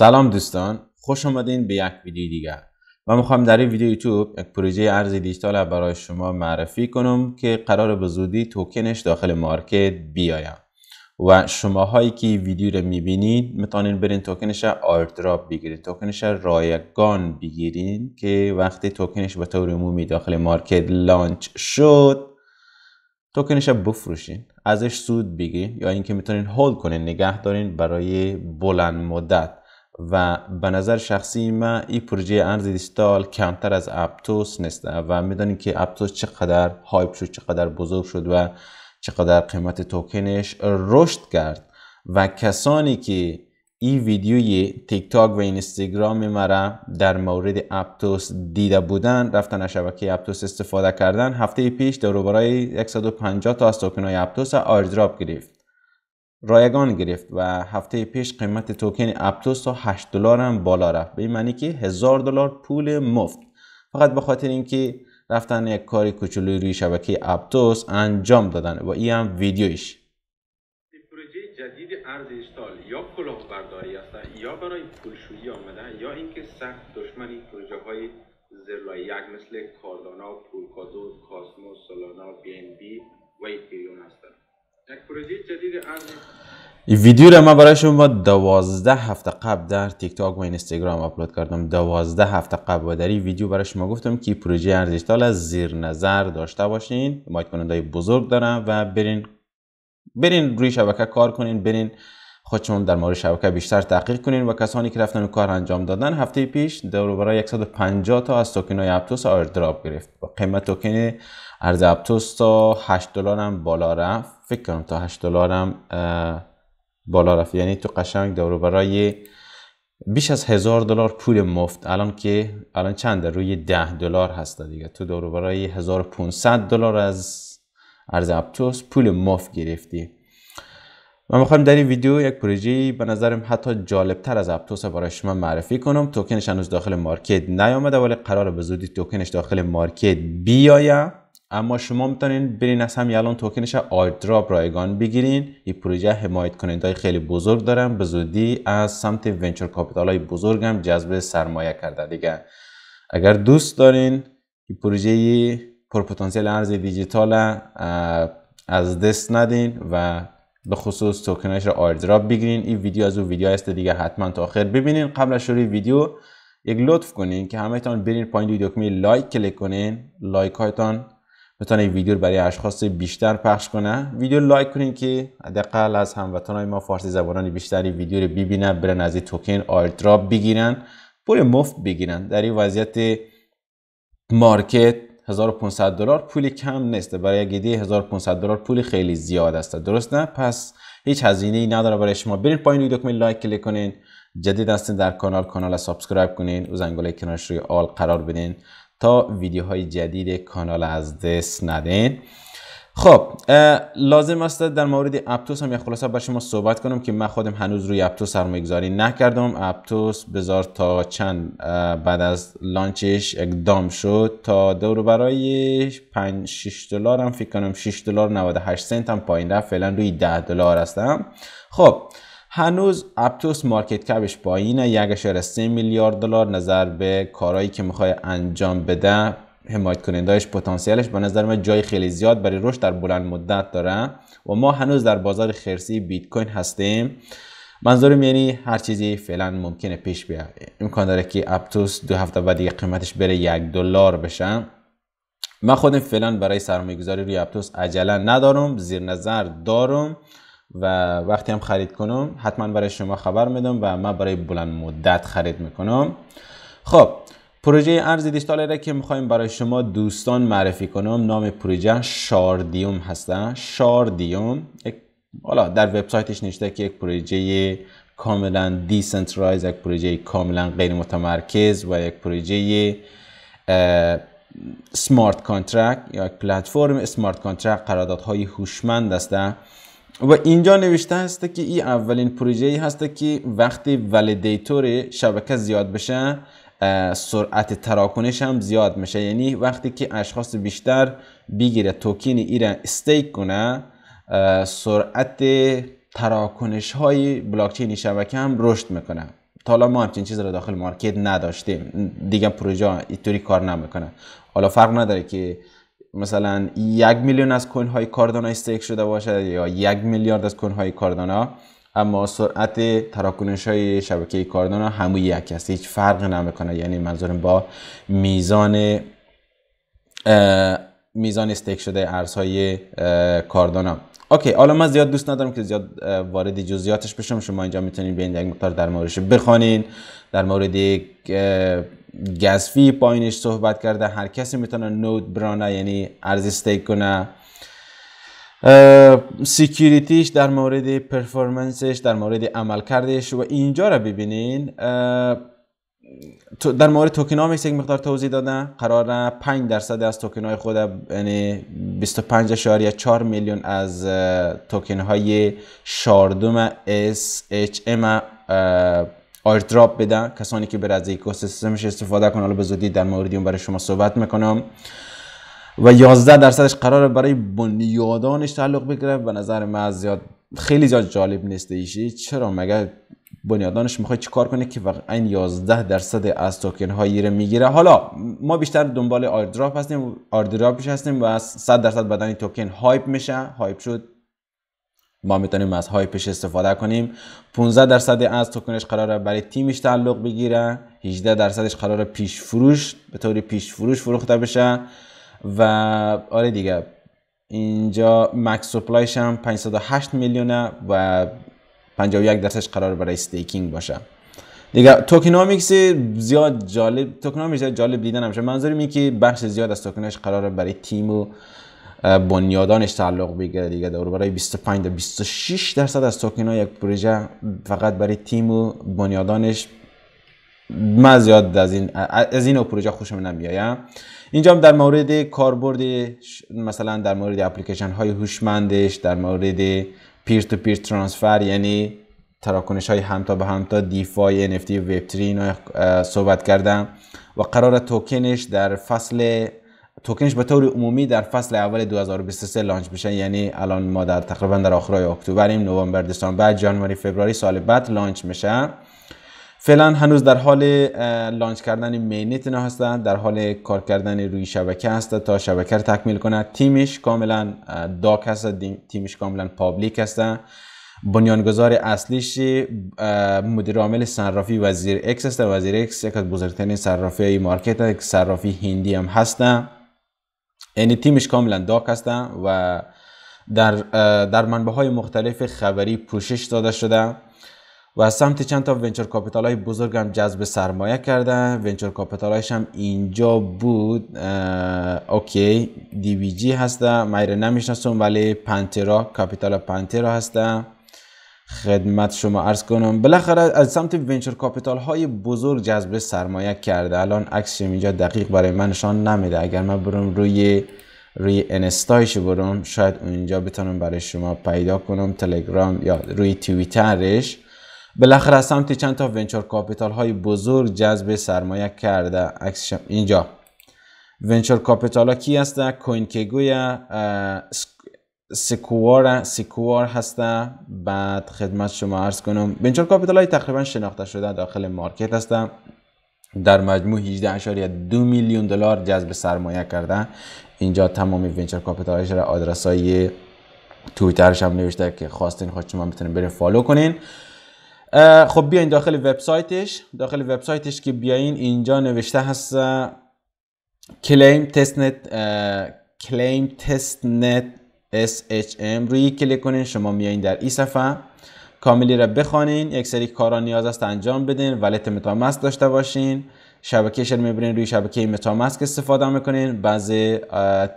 سلام دوستان خوش آمدین به یک ویدیو دیگر. و می‌خوام در این ویدیو یوتیوب یک پروژه ارز دیجیتال برای شما معرفی کنم که قرار به زودی توکنش داخل market بیایه. و شما هایی که ویدیو رو می‌بینید می‌تونین برین توکنش airdrop بگیرید. توکنش رایگان بگیرین که وقتی توکنش به طور عمومی داخل market launch شد توکنش بفروشین. ازش سود بگیرین یا اینکه می‌تونین hold کنین نگه دارین برای بلند مدت. و به نظر شخصی من این پروژه ارز دیجیتال کمتر از اپتوس نیست و می‌دانیم که اپتوس چقدر hype شد چقدر بزرگ شد و چقدر قیمت توکنش رشد کرد. و کسانی که این ویدیوی تیک تاک و اینستاگرام مرا در مورد اپتوس دیده بودن رفتن از شبکه اپتوس استفاده کردن هفته پیش دور برای 150 تا از توکن های اپتوس airdrop گرفت. رایگان گرفت و هفته پیش قیمت توکن اپتوس تا 8 دلار هم بالا رفت. به این معنی که هزار دلار پول مفت. فقط به خاطر اینکه رفتن یک کاری کوچولوی روی شبکه اپتوس انجام دادن و این هم ویدیویش. پروژه جدید ارز دیجیتال یا کلاهبرداری است یا برای پولشویی آمده یا اینکه سخت دشمن این پروژه های زرلایک مثل کاردانا، ویدیو رو من برای شما دوازده هفته قبل در تیک تاک و اینستاگرام اپلود کردم. دوازده هفته قبل و در این ویدیو برای شما گفتم که پروژه ارز دیجیتال رو زیر نظر داشته باشین. حمایت کننده بزرگ دارن و برین برین روی شبکه کار کنین برین خودشون در مورد شبکه بیشتر تحقیق کنین و کسانی که رفتن کار انجام دادن هفته پیش دور برای 150 تا از توکن های اپتوس airdrop گرفت. و قیمت توکن ارز اپتوس تا 8 دلار هم بالا رفت. فکر کنم تا 8 دلار هم بالا رفت. یعنی تو قشنگ دور برای بیش از هزار دلار پول مفت. الان که الان چند روی 10 دلار هست دیگه. تو دور برای 1500 دلار از ارز اپتوس پول مفت گرفتی. و می‌خوایم در این ویدیو یک پروژه به نظرم حتی جالب تر از اپتوس برای شما معرفی کنم. توکنش هنوز داخل market نیامده ولی قرار به زودی توکنش داخل market بیایه اما شما می‌تونین برین از همین الان توکنش airdrop رایگان بگیرین. این پروژه حمایت کننده خیلی بزرگ داره به زودی از سمت venture capital های بزرگ هم جذب سرمایه کرده دیگه. اگر دوست دارین این پروژه پرپتانسیل ارز دیجیتال از دست ندین و به خصوص توکنش رو airdrop بگیرین. این ویدیو از اون ویدیو هست دیگه حتما تا آخر ببینین. قبل از شروع ویدیو یک لطف کنین که همه تان برین پایین روی دکمه لایک کلیک کنین. لایک هایتان بتونه ویدیو برای اشخاص بیشتر پخش کنه. ویدیو لایک کنین که حداقل از هموطنان ما فارسی زبانان بیشتری ویدیو رو ببینن برن از این توکن airdrop بگیرن. پول مفت بگیرن. در این وضعیت market 1500 دلار پول کم نیست. برای عده 1500 دلار پول خیلی زیاد است. درست نه؟ پس هیچ هزینه ای نداره برای شما. برین پایین روی دکمه لایک کلیک کنین. جدید هستین در کانال کانال subscribe کنین. و زنگوله کنارش روی all قرار بدین تا ویدیوهای جدید کانال از دست ندین. خب لازم است در مورد اپتوس هم یک خلاصه با شما صحبت کنم که من خودم هنوز روی اپتوس سرمایه گذاری نکردم. اپتوس بذار تا چند بعد از لانچش اقدام شد. تا دور برای 5 6 دلار هم فکر کنم 6 دلار 98 سنت هم پایین رفت. فعلا روی 10 دلار هستم. خب هنوز اپتوس مارکت کپش پایینه. 1.3 میلیارد دلار. نظر به کارهایی که می‌خوای انجام بده. حمایت کنندهش پتانسیلش به نظر من جای خیلی زیاد برای رشد در بلند مدت داره. و ما هنوز در بازار خرسی بیت کوین هستیم. منظورم یعنی هر چیزی فعلا ممکنه پیش بیاد. امکان داره که اپتوس دو هفته بعد دیگه قیمتش بره یک دلار بشه. من خودم فعلا برای سرمایه گذاری روی اپتوس عجله ندارم زیر نظر دارم و وقتی هم خرید کنم حتما برای شما خبر میدم و من برای بلند مدت خرید می‌کنم. خب پروژه ارز دیجیتال را که می‌خوایم برای شما دوستان معرفی کنم نام پروژه شاردیوم هسته. شاردیوم حالا در وبسایتش نوشته که یک پروژه کاملا decentralized یک پروژه کاملا غیر متمرکز و یک پروژه smart contract یا یک پلتفرم smart contract قراردادهای هوشمند است و اینجا نوشته هست که این اولین پروژه هست که وقتی validator شبکه زیاد بشه سرعت تراکنش هم زیاد میشه. یعنی وقتی که اشخاص بیشتر بگیره توکین ایران استیک کنه سرعت تراکنش های بلاکچین شبکه هم رشد می‌کنه. تا حالا ما همچین چیز رو داخل مارکت نداشتیم. دیگه پروژه اینطوری کار نمی‌کنه. حالا فرق نداره که مثلا یک میلیون از کوین های کاردانا استیک شده باشه یا یک میلیارد از کوین های کاردانا. اما سرعت تراکنش های شبکه کاردانا همون یک است. هیچ فرق نمی‌کنه یعنی منظورم با میزان میزان stake شده ارزهای کاردانا okay حالا من زیاد دوست ندارم که زیاد وارد جزئیاتش بشم. شما اینجا می‌تونید بیاین یک مقدار در موردش بخوانین در مورد gas fee پایینش صحبت کرده. هر کسی می‌تونه node برانه یعنی ارز stake کنه. security ش در مورد performance ش در مورد عملکردش و اینجا رو ببینین. در مورد توکنامیکس یک مقدار توضیح دادن. قرار 5 درصد از توکن های خود یعنی 25.4 میلیون از توکن های شاردوم SHM دراپ بدن. کسانی که بر از اکوسیستمش استفاده کنن حالا به زودی در مورد اون برای شما صحبت می‌کنم. و 11 درصدش قرار برای بنیادانش تعلق بگیره. به نظر من زیاد خیلی زیاد جالب نیست ایشی. چرا؟ مگه بنیادانش می‌خواد چیکار کنه که این 11 درصد از توکن هایی رو می‌گیره؟ حالا ما بیشتر دنبال airdrop هستیم airdrop ش هستیم و 100 درصد بعدا توکن hype میشه. hype شد. ما می‌تونیم از hype ش استفاده کنیم. 15 درصد از توکنش قراره برای تیمش تعلق بگیره. 18 درصدش قراره پیش فروش به طور پیش فروش فروخته بشه. و آره دیگه اینجا max supply ش هم 508 میلیونه و 51 درصدش قرار برای staking باشه. دیگه tokenomics زیاد جالب tokenomics جالب دیدن نمیشه منظورم اینه که بخش زیاد از توکنش قرار برای تیم و بنیادانش تعلق بگیره دیگه. دور برای 25 تا 26 درصد از توکن یک پروژه فقط برای تیم و بنیادانش من زیاد از این از این پروژه خوشم نمیایه. اینجا هم در مورد کاربرد مثلا در مورد اپلیکیشن های هوشمندش در مورد peer to peer transfer یعنی تراکنش های همتا به همتا DeFi NFT Web 3 صحبت کرده. و قرار توکنش در فصل توکنش به طور عمومی در فصل اول 2023 launch بشه. یعنی الان ما در تقریبا در آخرای اکتبریم نوامبر دسامبر January فوریه سال بعد launch میشه. فعلا هنوز در حال launch کردن mainnet هستن در حال کار کردن روی شبکه هست تا شبکه رو تکمیل کنه تیمش کاملا doxx هست تیمش کاملا public هست بنیانگذار اصلیش مدیر عامل صرافی WazirX است WazirX یک از بزرگترین صرافی market است صرافی هندی هم هستن. یعنی تیمش کاملا doxx هستن و در در منبع های مختلف خبری پوشش داده شده. و از سمت چند تا venture capital های بزرگ هم جذب سرمایه کردن. venture capital هم اینجا بود. OK. DFG هسته میره نمی‌شناسم ولی Pantera Capital Pantera هسته خدمت شما عرض کنم. بالاخره از سمت venture capital های بزرگ جذب سرمایه کرده. الان عکسش اینجا دقیق برای من نشان نمیده. اگر من برم روی روی اینستایش برم شاید اونجا بتونم برای شما پیدا کنم. تلگرام یا روی توییترش بالاخره از سمت چند تا venture capital های بزرگ جذب سرمایه کرده. عکسش اینجا. venture capital ها کی هسته CoinGecko یا سکوار سکوار هسته. بعد خدمت شما عرض کنم. venture capital های تقریبا شناخته شده داخل market هستن در مجموع 18.2 میلیون دلار جذب سرمایه کرده. اینجا تمام venture capital را آدرس های توییترش هم نوشته که خواستین خود شما می‌تونین برین follow کنین. خب بیاین داخل وبسایتش داخل وبسایتش که بیاین اینجا نوشته هست claim testnet claim testnet SHM روی کلیک کنین شما میایین در این صفحه. کاملی را بخوانین یک سری کارا نیاز است انجام بدین wallet MetaMask داشته باشین. شبکه رو می‌برین روی شبکه MetaMask استفاده می‌کنین بعضی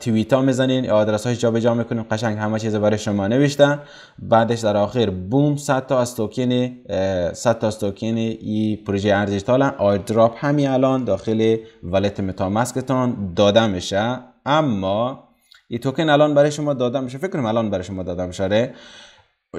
توییت ها می‌زنین آدرس های جابجا می‌کنین قشنگ همه چیز برای شما نوشتن. بعدش در آخر boom 100 تا از توکن 100 تا از توکن ای پروژه ارزش تالن airdrop همین الان داخل wallet MetaMask تون داده میشه. اما این توکن الان برای شما داده میشه. فکر کنم الان برای شما داده میشه. آره.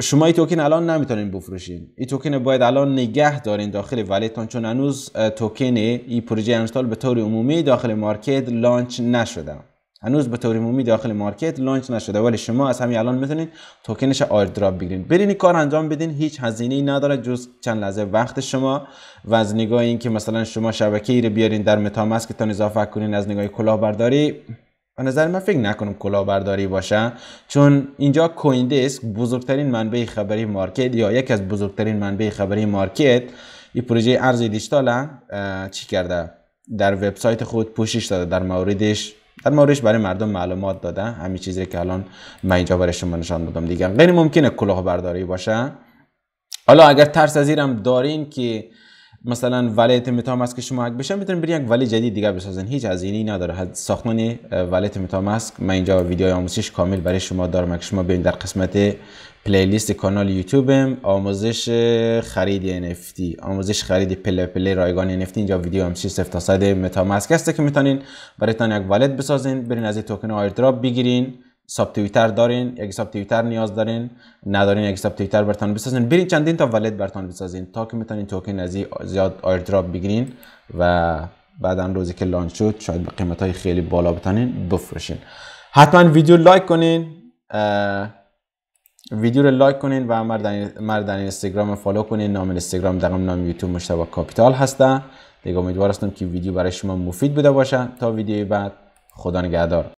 شما این توکن الان نمی‌تونین بفروشین. این توکن باید الان نگه دارین داخل wallet تون چون هنوز توکن این پروژه تا حال به طور عمومی داخل market launch نشده. هنوز به طور عمومی داخل market launch نشده ولی شما از همین الان می‌تونید توکنش airdrop بگیرین. برین این کار انجام بدین هیچ هزینه ای نداره جز چند لحظه وقت شما. و از نگاه این که مثلا شما شبکه ای رو بیارین در متاماسک تا اضافه کنین از نگاه کلاهبرداری به نظر من فکر نکنم کلاهبرداری باشه چون اینجا کوین بزرگترین منبع خبری مارکت یا یکی از بزرگترین منبع خبری مارکت این پروژه ارز دیجیتال چی کرده؟ در وبسایت خود پوشش داده در موردش در موردش برای مردم معلومات داده. همین چیزی که الان من اینجا برای شما نشان دادم دیگه. غیر ممکنه کلاهبرداری باشه. حالا اگر ترس از دارین که مثلا ولیت متاماسک که شما هک بشه می‌تونین برین یک ولی جدید دیگه بسازین هیچ هزینه‌ای نداره. ساختمان ولیت متاماسک من اینجا ویدیو آموزش کامل برای شما دارم. که شما ببینید در قسمت پلیلیست کانال یوتیوب آموزش خرید NFT آموزش خرید پله پله رایگان NFT اینجا ویدیو آموزشی 0 تا 100 متاماسک هست. که می‌تونین برایتان یک والت بسازین برین از این توکن آیردراپ بگیرین. ساب تویتر دارین یک ساب تویتر نیاز دارین ندارین یک ساب تویتر برتان بسازین. برین چندین تا والت برتان بسازین تا که می‌تونین توکن از زیاد آیردراپ بگیرین و بعدا روزی که لانچ شد شاید به قیمت های خیلی بالا بتانین بفروشین. حتما ویدیو لایک کنین ویدیو رو لایک کنین و مرد در اینستاگرام فالو کنین. نام اینستاگرام دقم نام یوتیوب مشتبه کاپیتال هسته دیگه امیدوار هستم که ویدیو برای شما مفید بوده باشه. تا ویدیوی بعد خدا نگهدار.